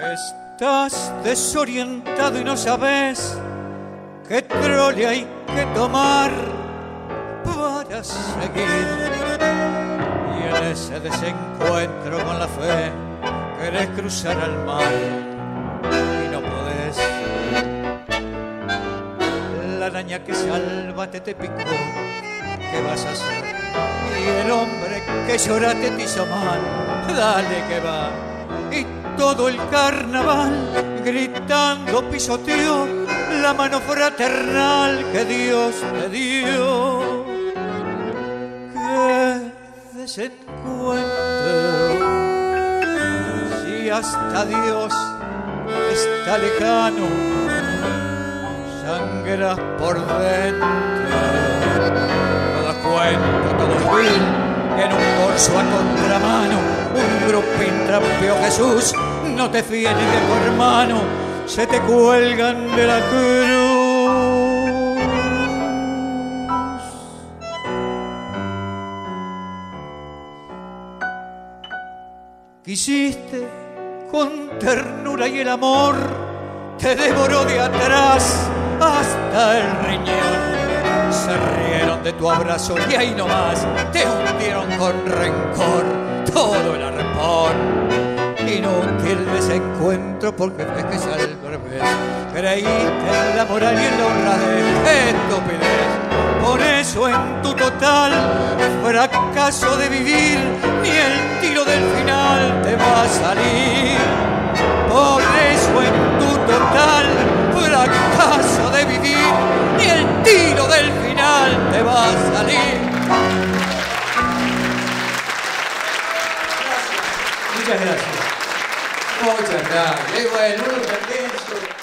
Vas desorientado y no sabes qué trole hay que tomar para seguir. Y en ese desencuentro con la fe querés cruzar al mar y no podés. La araña que salva te, te picó, ¿qué vas a hacer? Y el hombre que llora te hizo mal, dale que va. Todo el carnaval gritando pisoteó la mano fraternal que Dios te dio. Qué desencuentro, si hasta Dios está lejano, sangras por dentro. Todo cuento, todo fin, en un corso a contramano, un grupo trampeó Jesús, no te fíes ni de tu hermano, se te cuelgan de la cruz. Quisiste con ternura y el amor, te devoró de atrás hasta el riñón. Se rieron de tu abrazo y ahí nomás te hundieron con rencor porque ves que al revés. Creíste en la moral y en la honradez, estupidez. Por eso en tu total fracaso de vivir, ni el tiro del final te va a salir. Por eso en tu total fracaso de vivir, ni el tiro del final te va a salir. Muchas gracias. Muchas gracias. Y bueno, uno también.